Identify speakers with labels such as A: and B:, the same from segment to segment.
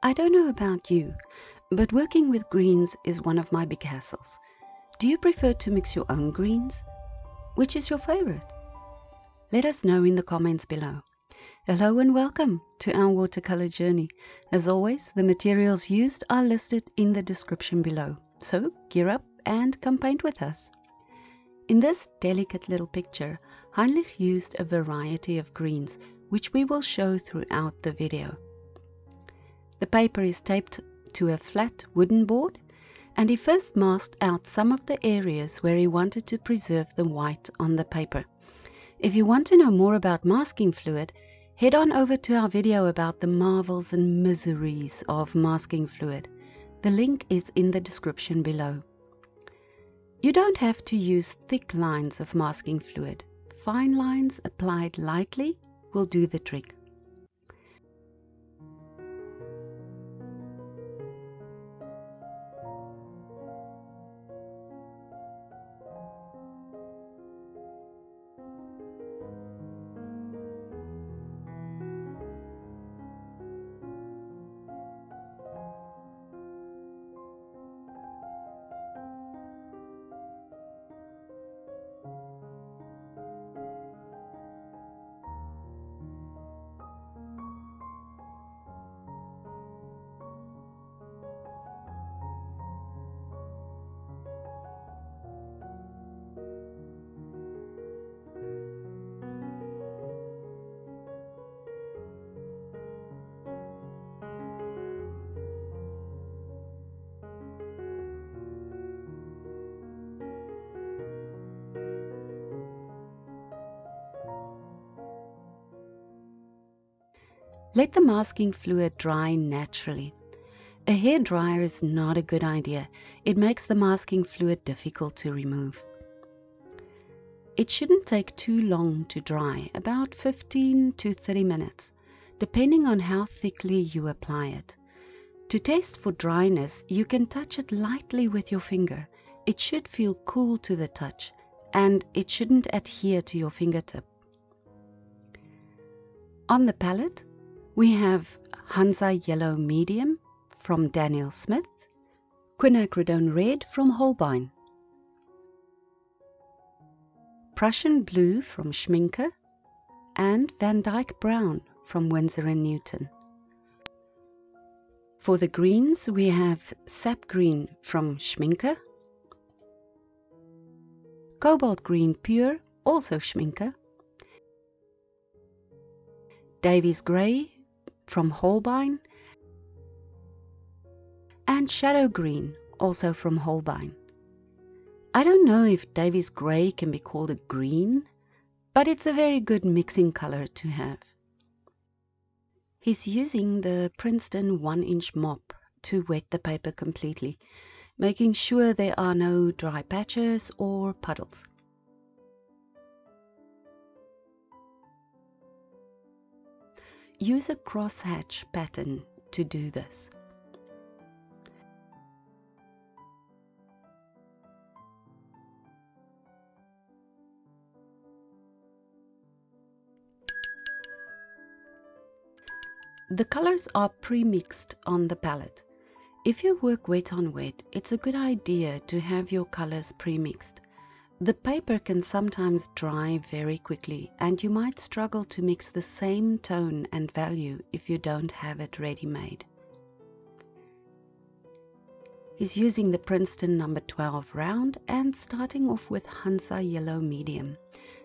A: I don't know about you, but working with greens is one of my big hassles. Do you prefer to mix your own greens? Which is your favorite? Let us know in the comments below. Hello and welcome to our watercolor journey. As always, the materials used are listed in the description below. So gear up and come paint with us. In this delicate little picture, Heinrich used a variety of greens, which we will show throughout the video. The paper is taped to a flat wooden board and he first masked out some of the areas where he wanted to preserve the white on the paper. If you want to know more about masking fluid, head on over to our video about the marvels and miseries of masking fluid. The link is in the description below. You don't have to use thick lines of masking fluid. Fine lines applied lightly will do the trick. Let the masking fluid dry naturally. A hair dryer is not a good idea. It makes the masking fluid difficult to remove. It shouldn't take too long to dry, about 15 to 30 minutes, depending on how thickly you apply it. To test for dryness, you can touch it lightly with your finger. It should feel cool to the touch, and it shouldn't adhere to your fingertip. On the palette, we have Hansa Yellow Medium from Daniel Smith, Quinacridone Red from Holbein, Prussian Blue from Schmincke, and Van Dyke Brown from Winsor & Newton. For the greens, we have Sap Green from Schmincke, Cobalt Green Pure, also Schmincke, Davy's Grey from Holbein, and Shadow Green, also from Holbein. I don't know if Davy's Grey can be called a green, but it's a very good mixing color to have. He's using the Princeton 1-inch mop to wet the paper completely, making sure there are no dry patches or puddles. Use a crosshatch pattern to do this. The colors are pre-mixed on the palette. If you work wet on wet, it's a good idea to have your colors pre-mixed. The paper can sometimes dry very quickly and you might struggle to mix the same tone and value if you don't have it ready-made. He's using the Princeton number 12 round and starting off with Hansa yellow medium,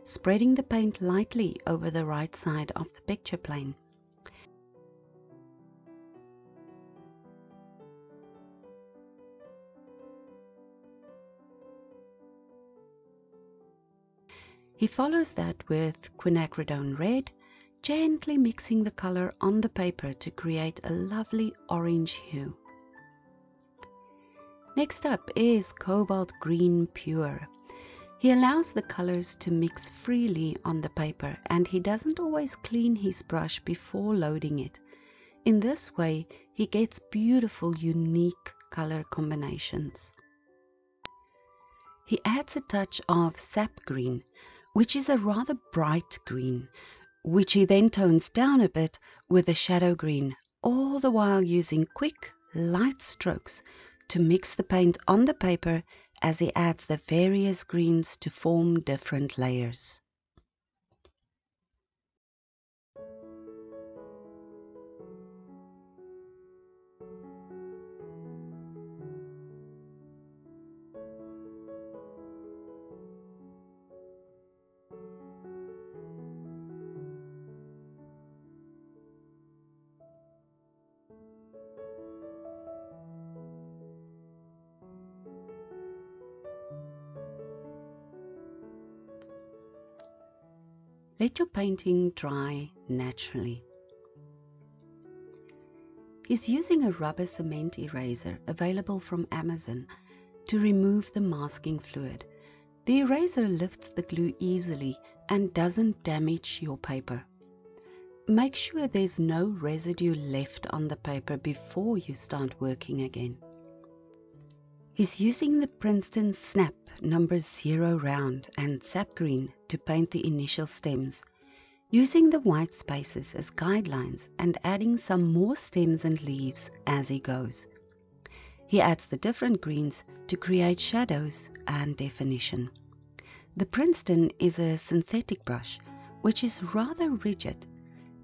A: spreading the paint lightly over the right side of the picture plane. He follows that with quinacridone red, gently mixing the color on the paper to create a lovely orange hue. Next up is Cobalt Green Pure. He allows the colors to mix freely on the paper and he doesn't always clean his brush before loading it. In this way, he gets beautiful, unique color combinations. He adds a touch of sap green, which is a rather bright green, which he then tones down a bit with a shadow green, all the while using quick, light strokes to mix the paint on the paper as he adds the various greens to form different layers. Let your painting dry naturally. He's using a rubber cement eraser available from Amazon to remove the masking fluid. The eraser lifts the glue easily and doesn't damage your paper. Make sure there's no residue left on the paper before you start working again. He's using the Princeton Snap number 0 round and sap green to paint the initial stems, using the white spaces as guidelines and adding some more stems and leaves as he goes. He adds the different greens to create shadows and definition. The Princeton is a synthetic brush, which is rather rigid.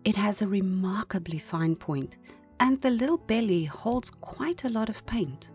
A: It has a remarkably fine point, and the little belly holds quite a lot of paint.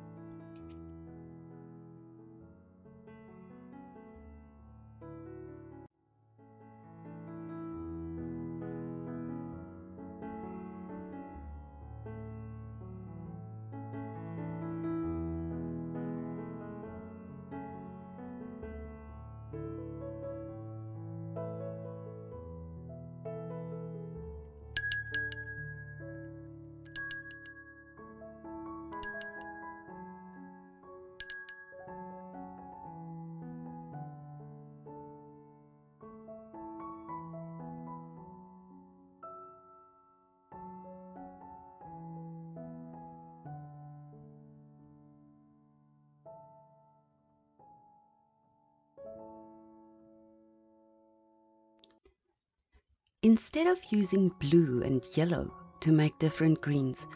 A: Instead of using blue and yellow to make different greens,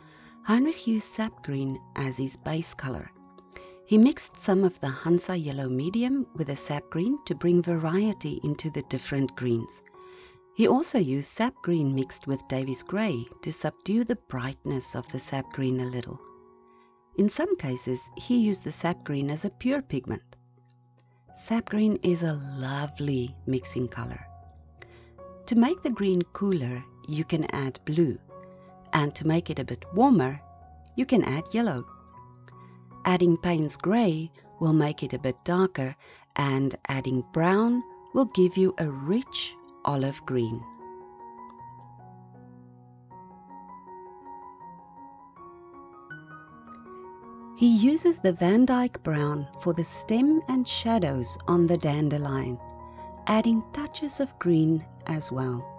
A: Heinrich used sap green as his base color. He mixed some of the Hansa yellow medium with the sap green to bring variety into the different greens. He also used sap green mixed with Davy's gray to subdue the brightness of the sap green a little. In some cases, he used the sap green as a pure pigment. Sap green is a lovely mixing color. To make the green cooler, you can add blue. And to make it a bit warmer, you can add yellow. Adding Payne's grey will make it a bit darker and adding brown will give you a rich olive green. He uses the Van Dyke brown for the stem and shadows on the dandelion adding touches of green as well.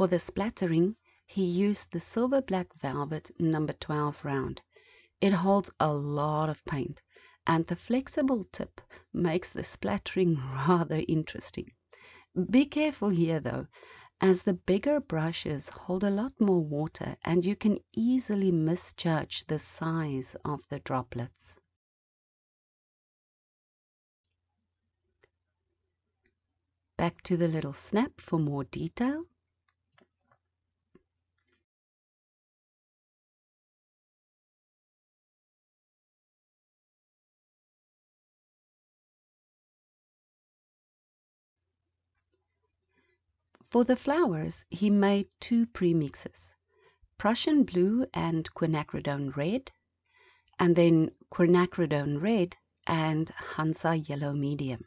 A: For the splattering, he used the silver black velvet number 12 round. It holds a lot of paint and the flexible tip makes the splattering rather interesting. Be careful here though, as the bigger brushes hold a lot more water and you can easily misjudge the size of the droplets. Back to the little snap for more detail. For the flowers he made two premixes, Prussian blue and quinacridone red, and then quinacridone red and Hansa yellow medium.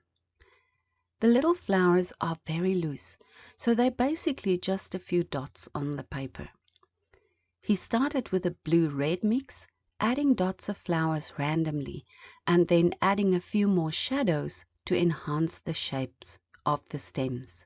A: The little flowers are very loose, so they're basically just a few dots on the paper. He started with a blue-red mix, adding dots of flowers randomly, and then adding a few more shadows to enhance the shapes of the stems.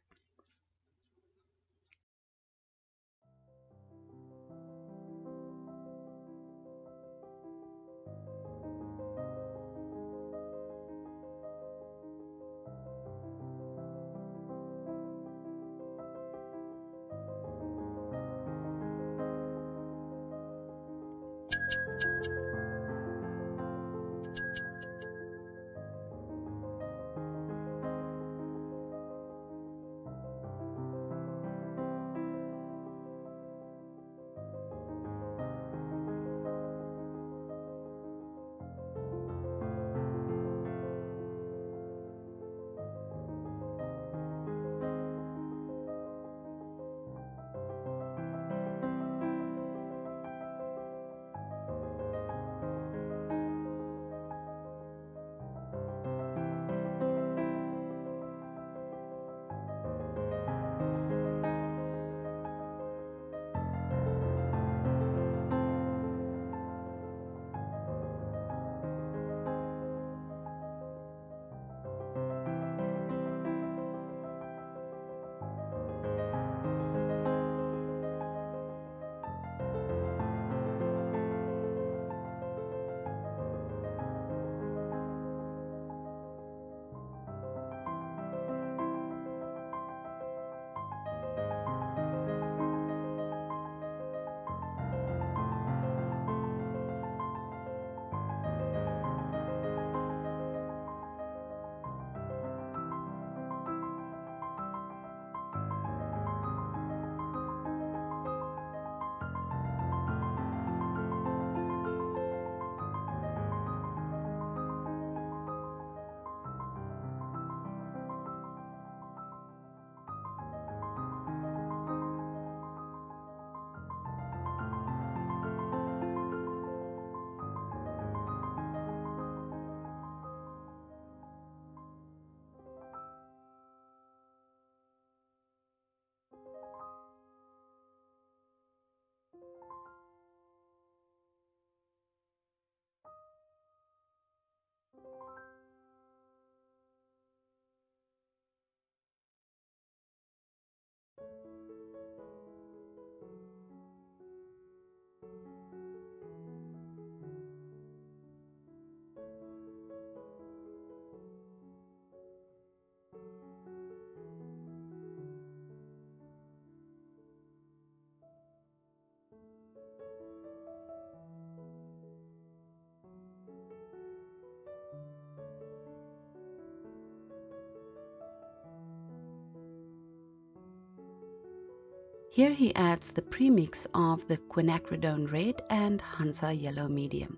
A: Here he adds the premix of the quinacridone red and Hansa yellow medium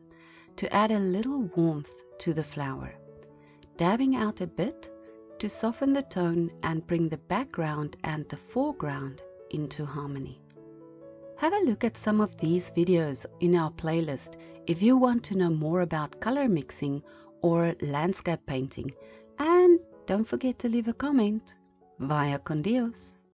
A: to add a little warmth to the flower, dabbing out a bit to soften the tone and bring the background and the foreground into harmony. Have a look at some of these videos in our playlist if you want to know more about color mixing or landscape painting and don't forget to leave a comment. Vaya con Dios!